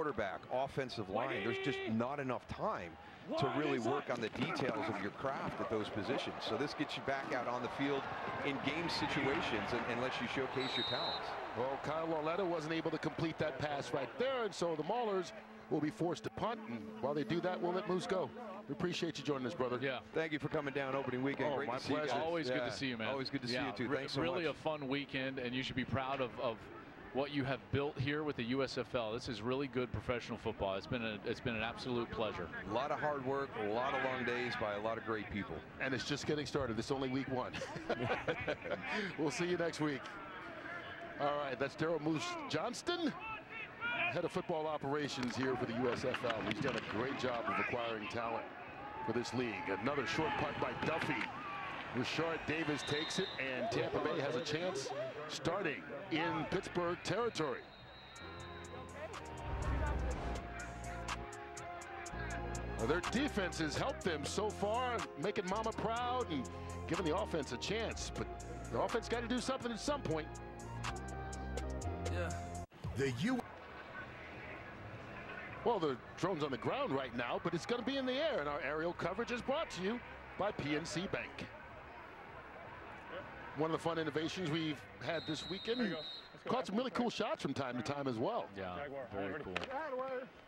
quarterback, offensive line, there's just not enough time to really work on the details of your craft at those positions. So this gets you back out on the field in game situations and, and lets you showcase your talents. Well, Kyle Lauletta wasn't able to complete that pass right there, and so the Maulers will be forced to punt, and while they do that, we'll let Moose go. We appreciate you joining us, brother. Yeah. Thank you for coming down opening weekend. Oh, Great my to see pleasure. you. Always Yeah, good to see you, man. Always good to yeah, see you, too. re- Thanks so really much. a fun weekend, and you should be proud of, of what you have built here with the USFL. This is really good professional football. It's been a, it's been an absolute pleasure. A lot of hard work, a lot of long days by a lot of great people. And it's just getting started. It's only week one. we'll see you next week. All right, that's Daryl Moose Johnston, head of football operations here for the USFL. He's done a great job of acquiring talent for this league. Another short punt by Duffy. Rashard Davis takes it, and Tampa Bay has a chance starting in Pittsburgh territory. Well, their defense has helped them so far, making Mama proud and giving the offense a chance. But the offense got to do something at some point. Yeah. The U. Well, the drone's on the ground right now, but it's going to be in the air, and our aerial coverage is brought to you by PNC Bank. One of the fun innovations we've had this weekend. Caught some really cool shots from time to time as well. Yeah, very cool.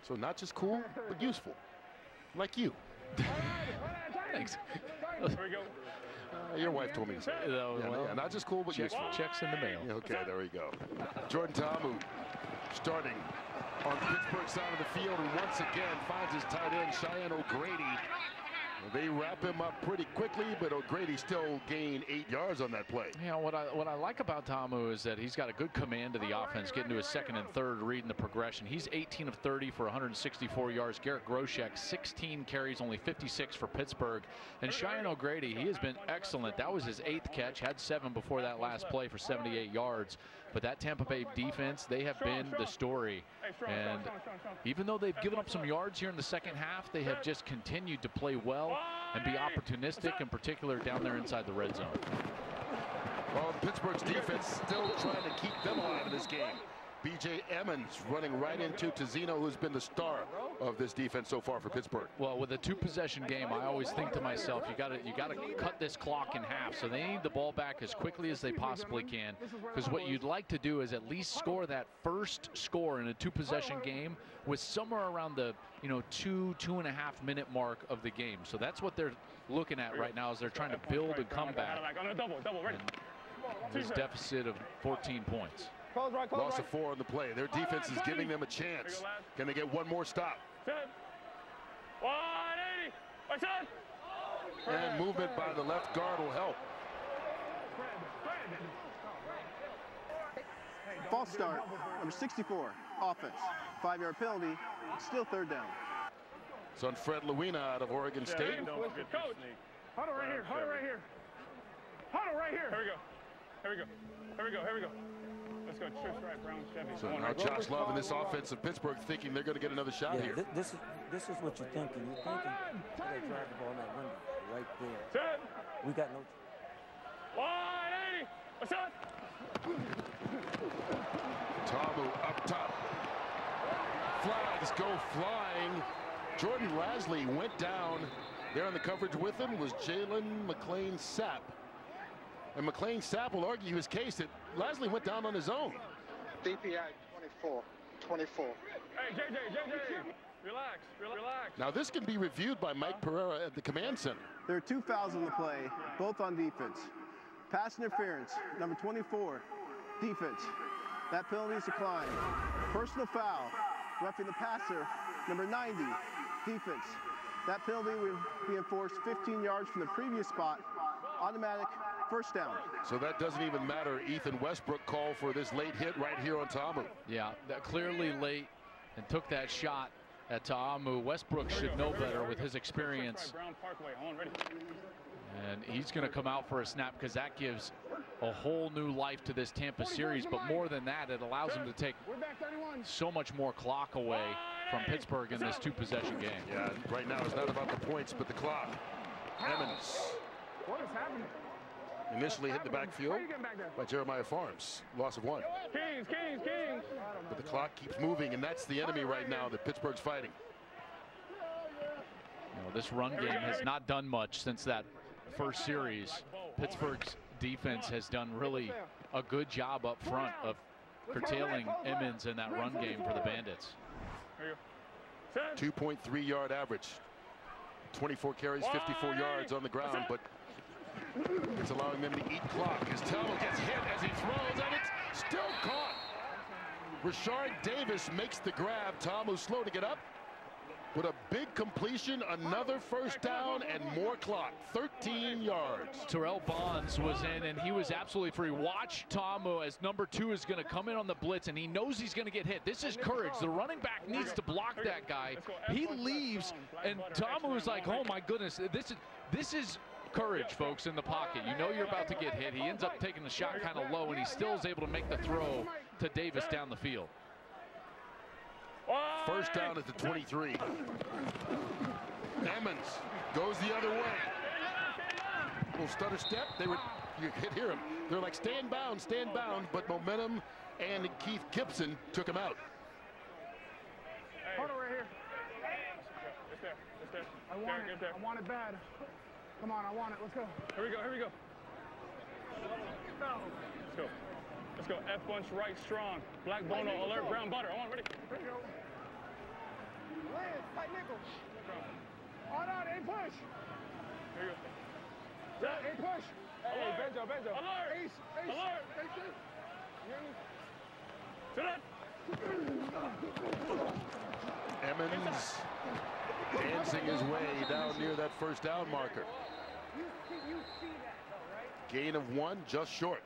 So not just cool, but useful. Like you. Thanks. Uh, your wife told me to say. that. Yeah, well, yeah, not just cool, but check- useful. checks in the mail. Yeah, Okay, there we go. Jordan Ta'amu starting on the Pittsburgh side of the field and once again finds his tight end Cheyenne O'Grady. They wrap him up pretty quickly, but O'Grady still gained eight yards on that play. Yeah, what I what I like about Ta'amu is that he's got a good command of the offense, getting to his second and third, reading the progression. He's 18 of 30 for 164 yards. Garrett Groshek, 16 carries, only 56 for Pittsburgh. And Cheyenne O'Grady, he has been excellent. That was his eighth catch, had seven before that last play for 78 yards. But that Tampa Bay defense, they have been the story. And even though they've given up some yards here in the second half, they have just continued to play well and be opportunistic, in particular down there inside the red zone. Well, Pittsburgh's defense still trying to keep them alive in this game. B.J. Emmons running right into Tizino, who's been the star of this defense so far for Pittsburgh. Well, with a two-possession game, I always think to myself, you got to you got to cut this clock in half. So they need the ball back as quickly as they possibly can, because what you'd like to do is at least score that first score in a two-possession game with somewhere around the you know two two and a half minute mark of the game. So that's what they're looking at right now, as they're trying to build a comeback. On a double, double, ready. And this deficit of 14 points. Close right, close Loss right. of four on the play. Their defense is giving them a chance. Can they get one more stop? Set. 180. Watch out. And movement by the left guard will help. False start, number 64, offense. Five-yard penalty, still third down. It's on Fred Lauina out of Oregon State. Coach. Huddle right here. Huddle right here. Huddle right here. Here we go. Here we go. Here we go. Here we go. Let's go. True strike, Brown, Chevy. So now. Josh Love and this offense of Pittsburgh thinking they're going to get another shot Yeah, here. thi- this is this is what you're thinking. You're thinking they drive the ball in that window right there. Set. We got no. 180. Watch out. Ta'amu up top. Flags go flying. Jordan Lasley went down. There on the coverage with him was Jalen McClain Sapp. And McClain Sapp will argue his case that Lasley went down on his own. DPI 24, 24. Hey, JJ, JJ. Relax. Relax. Now this can be reviewed by Mike Pereira at the command center. There are two fouls on the play, both on defense. Pass interference, number 24, defense. That penalty is declined. Personal foul, roughing the passer, number 90, defense. That penalty will be enforced 15 yards from the previous spot. Automatic first down. So that doesn't even matter. Ethan Westbrook called for this late hit right here on Ta'amu. Yeah, that clearly late and took that shot at Ta'amu. Westbrook should know better with his experience. Brown Parkway. Hold on, ready. And he's going to come out for a snap because that gives a whole new life to this Tampa series. But more than that, it allows him to take 31. so much more clock away from Pittsburgh in this two-possession game. Yeah, right now it's not about the points, but the clock. Emmons. What is happening? Initially hit the backfield by Jeremiah Farms. Loss of one. Kings, Kings, Kings. But the clock keeps moving, and that's the enemy right now that Pittsburgh's fighting. You know, this run game has not done much since that first series. Pittsburgh's defense has done really a good job up front of curtailing Emmons in that run game for the Bandits. 2.3 yard average. 24 carries, 54 yards on the ground, but it's allowing them to eat clock as Talbot gets hit as he throws, and it's still caught. Rashard Davis makes the grab. Ta'amu slow to get up. With a big completion, another first down, and more clock. 13 yards. Terrell Bonds was in, and he was absolutely free. Watch Ta'amu as number two is going to come in on the blitz, and he knows he's going to get hit. This is courage. The running back needs to block that guy. He leaves, and Ta'amu is like, oh my goodness, this is this is courage, folks, in the pocket. You know you're about to get hit. He ends up taking the shot kind of low, and he still is able to make the throw to Davis down the field. First down at the 23. Emmons goes the other way. Little stutter step. They were, you could hear him. They're like stand bound, stand bound, but momentum and Keith Gibson took him out. Hold it right here. It's there. It's there. I want it. I want it bad. Come on, I want it. Let's go. Here we go. Here we go. Let's go. Let's go. F bunch right strong. Black Bono alert brown butter. I want ready. Here we go. Lance, tight nickel. On out, A push. Here you go. A push. Hey, Benjo, Benjo. Alert. Ace, ace. Alert. Ace, ace. Sit up. Emmons dancing his way down near that first down marker. Gain of one, just short.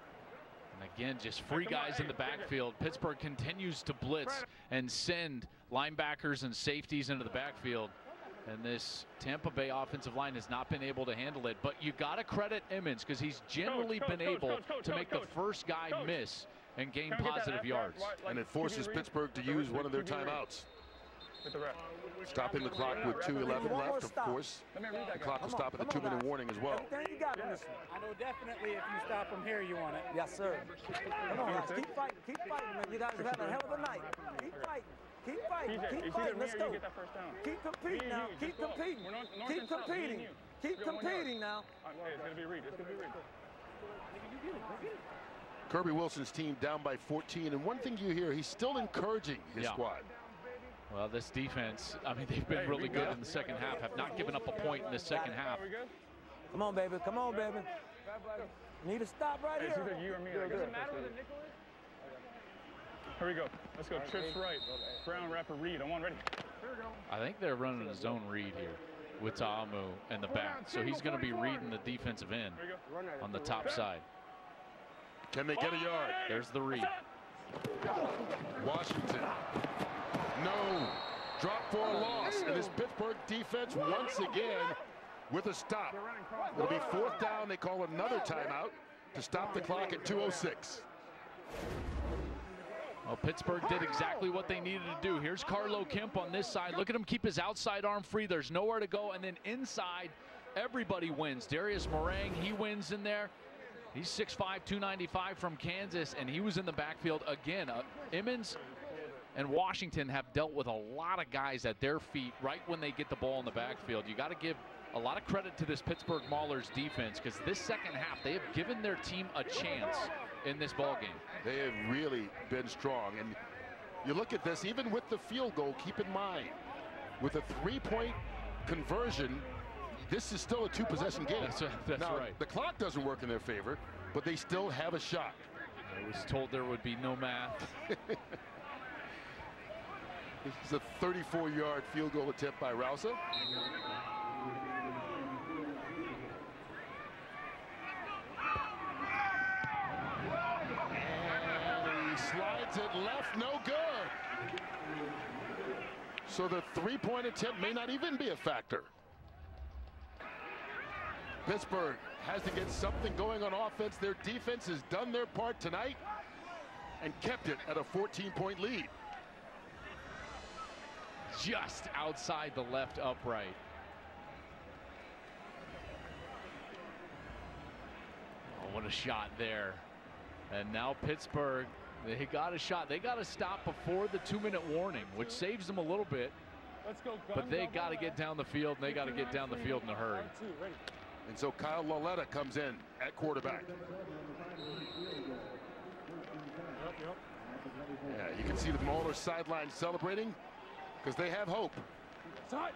And again, just free guys in the backfield. Pittsburgh continues to blitz and send linebackers and safeties into the backfield. And this Tampa Bay offensive line has not been able to handle it. But you got to credit Emmons because he's generally coach, been coach, able coach, coach, to make coach, the first guy coach. miss and gain Can I get that positive yards. right, like And it forces Pittsburgh to use one of their timeouts. With the ref. Stopping the clock with 2.11 left, of course. Let me read The clock will stop at the two-minute warning as well. Everything you got in this one. I know definitely if you stop from here, you want it. Yes, sir. Come on, guys. Keep fighting. Keep fighting, man. You guys have had a hell of a night. Keep fighting. Keep fighting. TJ, Keep fighting. Let's go. you get that first down. Keep competing now. Keep competing. We're north- north Keep and south, me and competing. Keep We got one yard. competing now. It's gonna be Reed. It's gonna be Reed. Kirby Wilson's team down by 14. And one thing you hear, he's still encouraging his Yeah. squad. Well, this defense, I mean, they've been Hey, really good in the second half, have not given up a point in the second half. Are we good? Come on, baby. Come on, baby. Need to stop right Hey, it's here. either you or me. Doesn't matter who the nickel is. Here we go. Let's go. Trips right. Brown rapper Reed. I'm on ready. I think they're running a zone read here with Ta'amu and the back. So he's going to be reading the defensive end Here we go. on the top side. Can they get a yard? There's the read. Washington. No. Drop for a loss. And this Pittsburgh defense once again with a stop. It'll be fourth down. They call another timeout to stop the clock at 206. Well, Pittsburgh did exactly what they needed to do. Here's Carlo Kemp on this side. Look at him keep his outside arm free. There's nowhere to go. And then inside, everybody wins. Darius Morang, he wins in there. He's 6'5", 295 from Kansas, and he was in the backfield again. Uh, Emmons and Washington have dealt with a lot of guys at their feet right when they get the ball in the backfield. You got to give a lot of credit to this Pittsburgh Maulers defense because this second half, they have given their team a chance in this ball game. They have really been strong. And you look at this, even with the field goal, keep in mind, with a three-point conversion, this is still a two-possession game. That's, that's now, right. the clock doesn't work in their favor, but they still have a shot. I was told there would be no math. This is a 34-yard field goal attempt by Rousa. And he slides it left, no good. So the three-point attempt may not even be a factor. Pittsburgh has to get something going on offense. Their defense has done their part tonight and kept it at a 14-point lead. Just outside the left upright. Oh, what a shot there. And now Pittsburgh, they got a shot. They got to stop before the two-minute warning, which saves them a little bit. Let's go. But they got to get down the field, and they got to get down the field in a hurry. And so Kyle Lauletta comes in at quarterback. Yeah, you can see the Maulers sideline celebrating because they have hope. Side.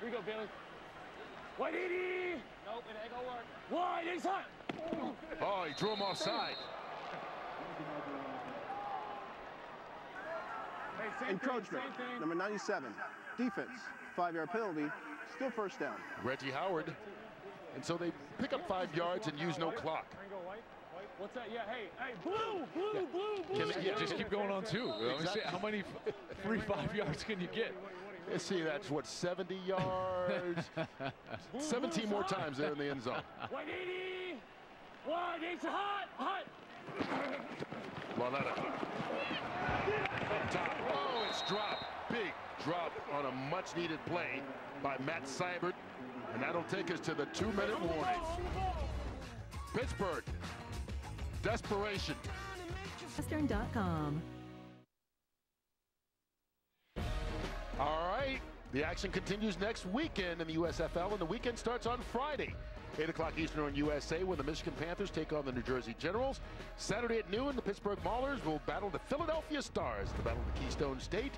Here we go, Bailey. White 80. Nope, it ain't gonna work. Wide inside. Oh, he drew him offside. Hey, same Encroachment, thing, same thing. number 97. Defense, five-yard penalty, still first down. Reggie Howard. And so they pick up five yards and use no clock. Here we go, white. White. What's that? Yeah, hey, hey, blue, blue, blue, blue. Can they- yeah, just keep going on two. Let me see, Exactly. how many f- free five yards can you get? Let's see, that's what, 70 yards? 17 more times there in the end zone. White 80. Wide, it's hot, hot. Lauletta. Up top. Oh, it's dropped. Big drop on a much needed play by Matt Seibert. And that'll take us to the two-minute warning. Pittsburgh. Desperation. Western.com. All right. The action continues next weekend in the USFL, and the weekend starts on Friday. 8 o'clock Eastern on USA when the Michigan Panthers take on the New Jersey Generals. Saturday at noon, the Pittsburgh Maulers will battle the Philadelphia Stars, the Battle of the Keystone State.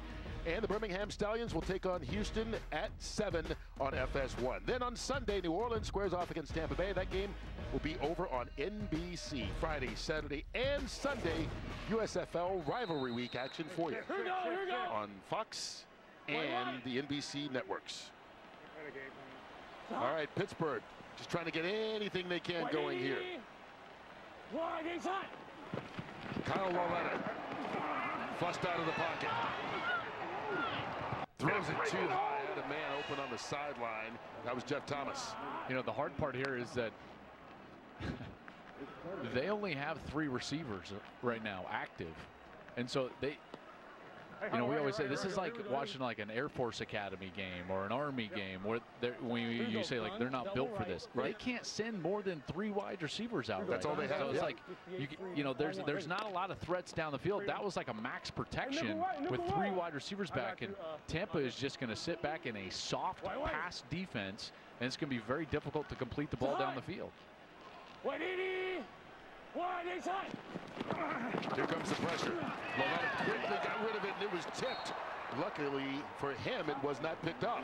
And the Birmingham Stallions will take on Houston at 7 on FS1. Then on Sunday, New Orleans squares off against Tampa Bay. That game will be over on NBC. Friday, Saturday, and Sunday, USFL rivalry week action for you Here go, here go. on Fox and the NBC networks. All right, Pittsburgh just trying to get anything they can going here. Kyle Lauletta flushed out of the pocket. Throws it too high. Had a man open on the sideline. That was Jeff Thomas. You know, the hard part here is that they only have three receivers right now active. And so they, you know, we always say this is like watching like an Air Force Academy game or an Army game where they're, when you, you say like they're not built for this. They can't send more than three wide receivers out. That's right all they have, So it's yeah. like, you, you know, there's there's not a lot of threats down the field. That was like a max protection with three wide receivers back, and Tampa is just going to sit back in a soft pass defense, and it's going to be very difficult to complete the ball down the field. Wide 80. Wide. Here comes the pressure. Lauletta quickly got rid of it, and it was tipped. Luckily for him, it was not picked off.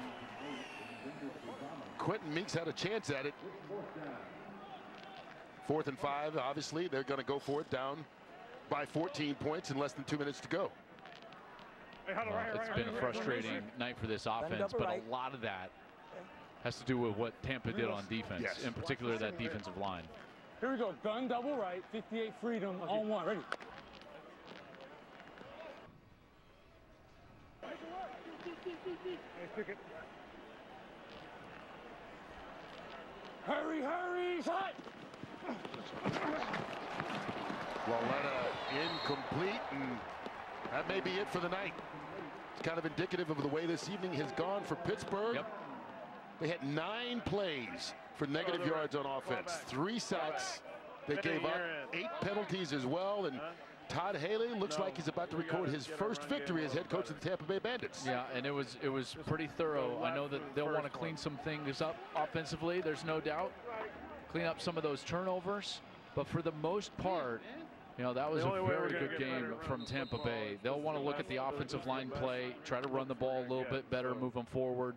Quentin Meeks had a chance at it. Fourth and five, obviously, they're going to go for it down by 14 points in less than two minutes to go. Well, it's been a frustrating night for this offense, but a lot of that has to do with what Tampa did on defense, Yes. in particular that defensive line. Here we go. Gun double right. 58 freedom on one. Ready. Hurry, hurry, shot! Lauletta uh, incomplete, and that may be it for the night. It's kind of indicative of the way this evening has gone for Pittsburgh. Yep. They had nine plays for negative yards on offense, three sacks. They gave up eight penalties as well, and Todd Haley looks like he's about to record his first victory as head coach of the Tampa Bay Bandits. Yeah, and it was it was pretty thorough. I know that they'll want to clean some things up offensively. There's no doubt. Clean up some of those turnovers, but for the most part, you know that was a only way we're very good game from Tampa Bay. They'll want to look at the offensive line play, try to run the ball a little bit better, move them forward.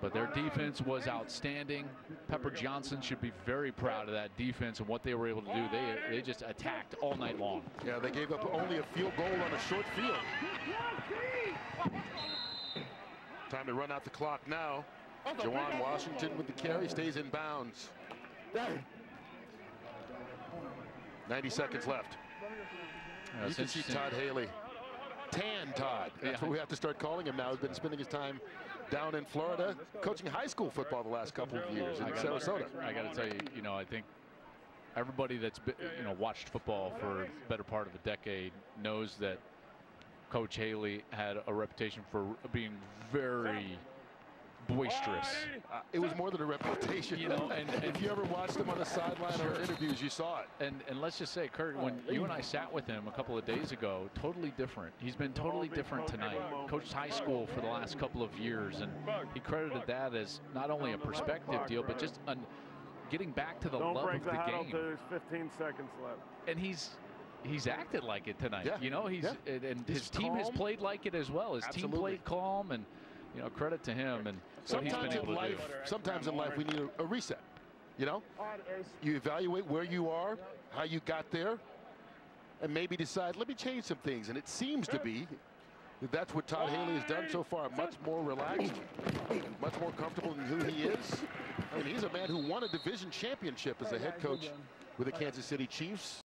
But their defense was outstanding. Pepper Johnson should be very proud of that defense and what they were able to do. They they just attacked all night long. Yeah, they gave up only a field goal on a short field. Time to run out the clock now. Juwan Washington with the carry stays in bounds. 90 seconds left. Yeah, you can see. Todd Haley. Tan Todd. That's Yeah. what we have to start calling him now. He's been spending his time down in Florida, coaching high school football the last couple of years in I gotta- Sarasota. I got to tell you, you know, I think everybody that's been, you know watched football for the better part of a decade knows that Coach Haley had a reputation for being very boisterous. Uh, it was more than a reputation. You know, and, and if you ever watched him on the sideline Sure. or interviews, you saw it. And and let's just say, Kurt, when you and I sat with him a couple of days ago, totally different. He's been totally different tonight. Coached high school for the last couple of years, and he credited that as not only a perspective deal, but just an, getting back to the Don't love break of the the huddle game. till there's 15 seconds left. And he's he's acted like it tonight. Yeah. You know, he's Yeah. and, and He's his team has played like it as well. His team played calm, and you know, credit to him and what he's been Sometimes in life, sometimes in life, we need a, a reset. You know, you evaluate where you are, how you got there, and maybe decide, let me change some things. And it seems to be that's what Todd Haley has done so far. Much more relaxed, much more comfortable in who he is. I mean, he's a man who won a division championship as a head coach with the Kansas City Chiefs.